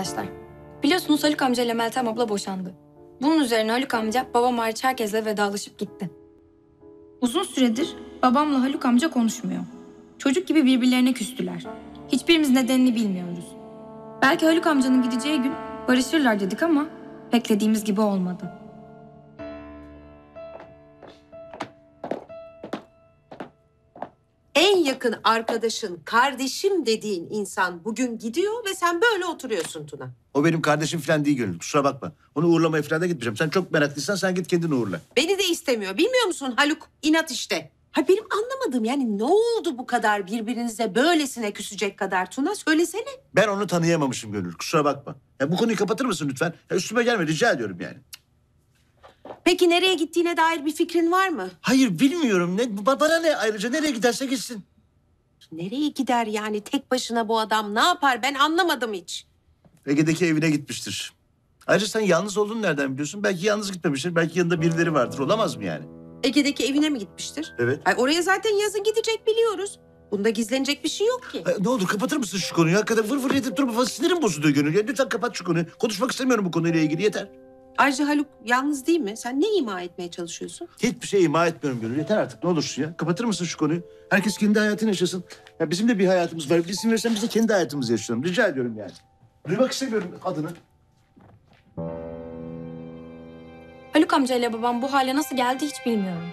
Arkadaşlar, biliyorsunuz Haluk amca ile Meltem abla boşandı. Bunun üzerine Haluk amca babam hariç herkesle vedalaşıp gitti. Uzun süredir babamla Haluk amca konuşmuyor. Çocuk gibi birbirlerine küstüler. Hiçbirimiz nedenini bilmiyoruz. Belki Haluk amcanın gideceği gün barışırlar dedik ama beklediğimiz gibi olmadı. Yakın arkadaşın, kardeşim dediğin insan bugün gidiyor ve sen böyle oturuyorsun Tuna. O benim kardeşim falan değil gönül. Kusura bakma. Onu uğurlamaya falan da gitmeyeceğim. Sen çok meraklıysan sen git kendini uğurla. Beni de istemiyor. Bilmiyor musun Haluk? İnat işte. Ha benim anlamadığım yani ne oldu bu kadar birbirinize böylesine küsecek kadar Tuna? Söylesene. Ben onu tanıyamamışım gönül. Kusura bakma. Ya bu konuyu kapatır mısın lütfen? Ya üstüme gelme rica ediyorum yani. Peki nereye gittiğine dair bir fikrin var mı? Hayır bilmiyorum. Ne, ba- bana ne ayrıca nereye giderse gitsin. Nereye gider yani tek başına bu adam? Ne yapar? Ben anlamadım hiç. Ege'deki evine gitmiştir. Ayrıca sen yalnız olduğunu nereden biliyorsun? Belki yalnız gitmemiştir. Belki yanında birileri vardır. Olamaz mı yani? Ege'deki evine mi gitmiştir? Evet. Ay oraya zaten yazın gidecek biliyoruz. Bunda gizlenecek bir şey yok ki. Ay, ne olur kapatır mısın şu konuyu? Hakikaten vır vır edip durma. Sinirim bozuluyor gönül. Ya, lütfen kapat şu konuyu. Konuşmak istemiyorum bu konuyla ilgili. Yeter. Ayrıca Haluk yalnız değil mi? Sen ne ima etmeye çalışıyorsun? Hiçbir şey ima etmiyorum gönül. Yeter artık ne olursun ya. Kapatır mısın şu konuyu? Herkes kendi hayatını yaşasın. Ya bizim de bir hayatımız var. İsim verirsen biz de kendi hayatımızı yaşayalım. Rica ediyorum yani. Duymak istemiyorum adını. Haluk amca ile babam bu hale nasıl geldi hiç bilmiyorum.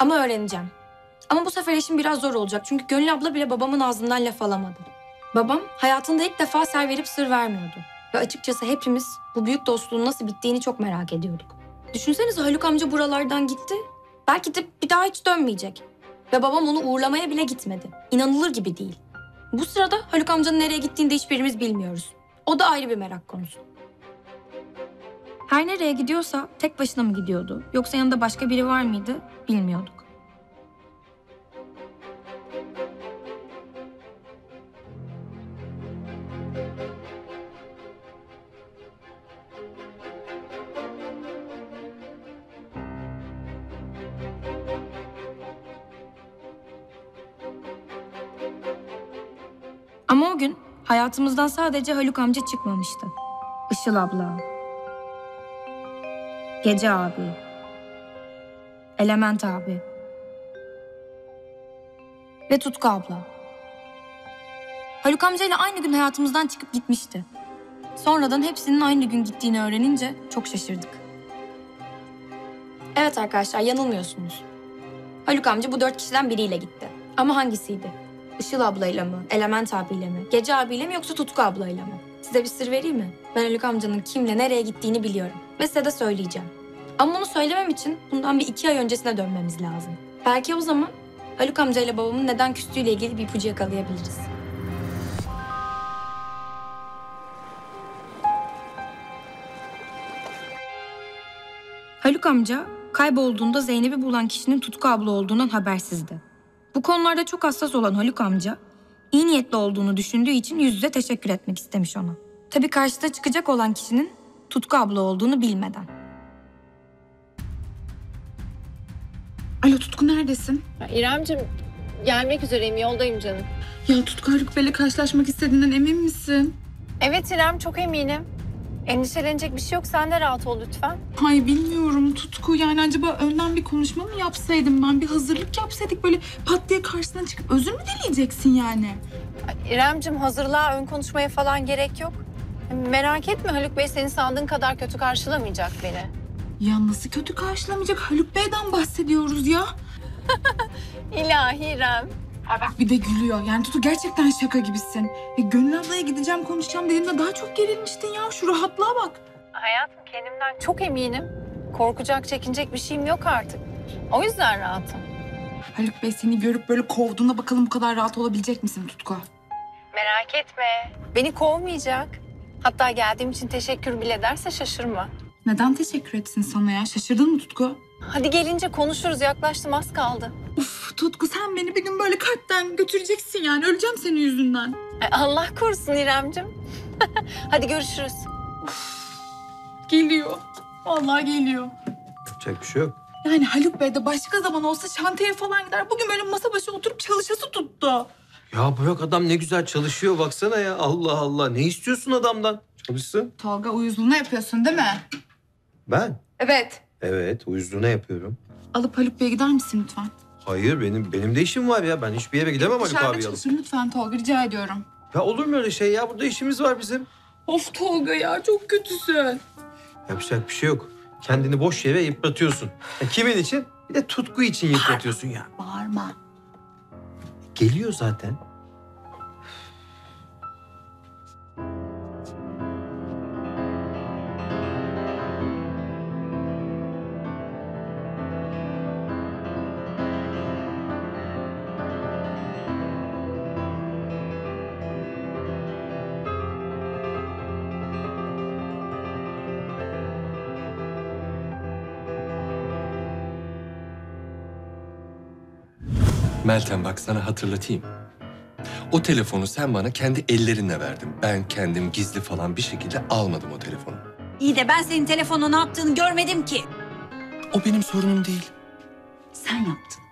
Ama öğreneceğim. Ama bu sefer işim biraz zor olacak çünkü Gönül abla bile babamın ağzından laf alamadı. Babam hayatında ilk defa ser verip sır vermiyordu. Ve açıkçası hepimiz bu büyük dostluğun nasıl bittiğini çok merak ediyorduk. Düşünsenize Haluk amca buralardan gitti. Belki de bir daha hiç dönmeyecek. Ve babam onu uğurlamaya bile gitmedi. İnanılır gibi değil. Bu sırada Haluk amcanın nereye gittiğini de hiçbirimiz bilmiyoruz. O da ayrı bir merak konusu. Her nereye gidiyorsa tek başına mı gidiyordu yoksa yanında başka biri var mıydı bilmiyorduk. Ama o gün hayatımızdan sadece Haluk amca çıkmamıştı. Işıl abla, Gece abi. Element abi. Ve Tutku abla. Haluk amcayla aynı gün hayatımızdan çıkıp gitmişti. Sonradan hepsinin aynı gün gittiğini öğrenince çok şaşırdık. Evet arkadaşlar yanılmıyorsunuz. Haluk amca bu dört kişiden biriyle gitti. Ama hangisiydi? Işıl ablayla mı? Element abiyle mi? Gece abiyle mi yoksa Tutku ablayla mı? Size bir sır vereyim mi? Ben Haluk amcanın kimle nereye gittiğini biliyorum. Ve size de söyleyeceğim. Ama bunu söylemem için bundan bir iki ay öncesine dönmemiz lazım. Belki o zaman Haluk amcayla babamın neden küstüğüyle ilgili bir ipucu yakalayabiliriz. Haluk amca kaybolduğunda Zeynep'i bulan kişinin Tutku abla olduğundan habersizdi. Bu konularda çok hassas olan Haluk amca, iyi niyetli olduğunu düşündüğü için yüz yüze teşekkür etmek istemiş ona. Tabii karşıda çıkacak olan kişinin Tutku abla olduğunu bilmeden. Alo Tutku neredesin? Ya İremcim gelmek üzereyim yoldayım canım. Ya Tutku Haluk Bey'le karşılaşmak istediğinden emin misin? Evet İrem çok eminim. Endişelenecek bir şey yok sen de rahat ol lütfen. Ay bilmiyorum Tutku yani acaba önden bir konuşma mı yapsaydım ben? Bir hazırlık yapsaydık böyle pat diye karşısına çıkıp özür mü dileyeceksin yani? Ay, İremcim hazırlığa ön konuşmaya falan gerek yok. Merak etme Haluk Bey seni sandığın kadar kötü karşılamayacak beni. Ya nasıl kötü karşılamayacak Haluk Bey'den bahsediyoruz ya. İlahi İrem. Ay bak bir de gülüyor. Yani Tutku gerçekten şaka gibisin. E, Gönül ablaya gideceğim konuşacağım dediğimde daha çok gerilmiştin ya. Şu rahatlığa bak. Hayatım kendimden çok eminim. Korkacak, çekinecek bir şeyim yok artık. O yüzden rahatım. Haluk Bey seni görüp böyle kovduğunda bakalım bu kadar rahat olabilecek misin Tutku? Merak etme. Beni kovmayacak. Hatta geldiğim için teşekkür bile derse şaşırma. Neden teşekkür etsin sana ya? Şaşırdın mı Tutku? Hadi gelince konuşuruz. Yaklaştım az kaldı. Uf Tutku sen beni bir gün böyle kalpten götüreceksin yani. Öleceğim senin yüzünden. Ay, Allah korusun İremcim. Hadi görüşürüz. Geliyor. Vallahi geliyor. Yapacak bir şey yok. Yani Haluk Bey de başka zaman olsa şantiye falan gider. Bugün böyle masa başı oturup çalışası tuttu. Ya bırak adam ne güzel çalışıyor baksana ya. Allah Allah. Ne istiyorsun adamdan? Alışsın. Tolga uyuzluğuna yapıyorsun değil mi? Ben? Evet. Evet, uyuzluğuna yapıyorum. Alıp Haluk Bey'e gider misin lütfen? Hayır, benim benim de işim var ya. Ben hiçbir yere gidemem Haluk Dışarıda abi alıp. çalışın lütfen Tolga rica ediyorum. Ya olur mu öyle şey ya? Burada işimiz var bizim. Of Tolga ya çok kötüsün. Yapacak bir şey yok. Kendini boş yere yıpratıyorsun. Ya kimin için? Bir de tutku için yıpratıyorsun ya. Bağırma. Geliyor zaten. Meltem bak sana hatırlatayım. O telefonu sen bana kendi ellerinle verdin. Ben kendim gizli falan bir şekilde almadım o telefonu. İyi de ben senin telefonla ne yaptığını görmedim ki. O benim sorunum değil. Sen yaptın.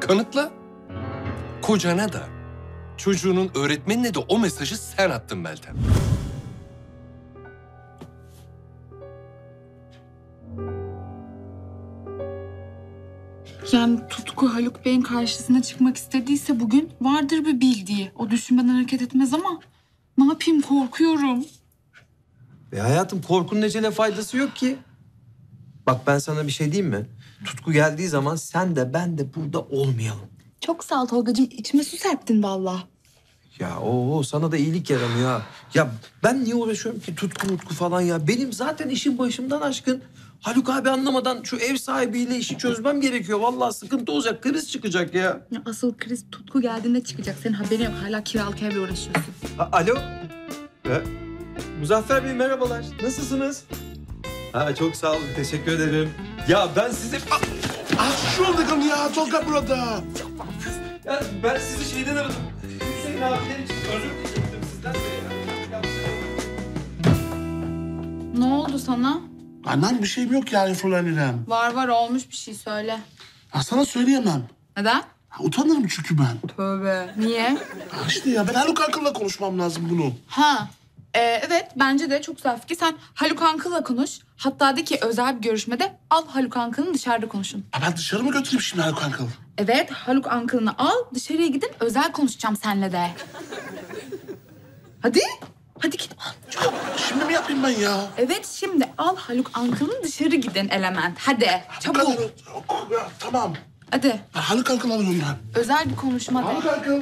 Kanıtla. Kocana da, çocuğunun öğretmenine de o mesajı sen attın Meltem. Tutku Haluk Bey'in karşısına çıkmak istediyse bugün vardır bir bildiği. O düşünmeden hareket etmez ama ne yapayım korkuyorum. Ve hayatım korkunun ecele faydası yok ki. Bak ben sana bir şey diyeyim mi? Tutku geldiği zaman sen de ben de burada olmayalım. Çok sağ ol Tolga'cığım içime su serptin vallahi. Ya o sana da iyilik yaramıyor ha. Ya ben niye uğraşıyorum ki tutku mutku falan ya? Benim zaten işim başımdan aşkın. Haluk abi anlamadan şu ev sahibiyle işi çözmem gerekiyor. Vallahi sıkıntı olacak, kriz çıkacak ya. Ya asıl kriz Tutku geldiğinde çıkacak. Senin haberin yok. Hala kiralık evle uğraşıyorsun. A- Alo. Ha? Muzaffer Bey merhabalar. Nasılsınız? Ha çok sağ olun. Teşekkür ederim. Ya ben sizi... Ah! Şuradayım ya Tolga burada. Ya ben sizi şeyden aradım. Hüseyin abiler için özür dileyecektim sizden de ya. Ne oldu sana? Annem bir şeyim yok yani Fräulein Var var olmuş bir şey söyle. Ha, sana söyleyemem. Neden? Ha, utanırım çünkü ben. Tövbe. Niye? Ha, işte ya ben Haluk Akıl'la konuşmam lazım bunu. Ha. Ee, evet bence de çok güzel fikir. Sen Haluk Ankıl'la konuş. Hatta de ki özel bir görüşmede al Haluk Ankıl'ını dışarıda konuşun. Ha, ben dışarı mı götüreyim şimdi Haluk Akıl? Evet Haluk Ankıl'ını al dışarıya gidin özel konuşacağım seninle de. Hadi. Hadi git al. Şimdi mi yapayım ben ya? Evet şimdi al Haluk Ankıl'ını dışarı gidin element. Hadi Bu çabuk. kadar yok. Ya, tamam. Hadi Ha, Haluk Akıl alıyorum ben. özel bir konuşma de. Haluk Akıl.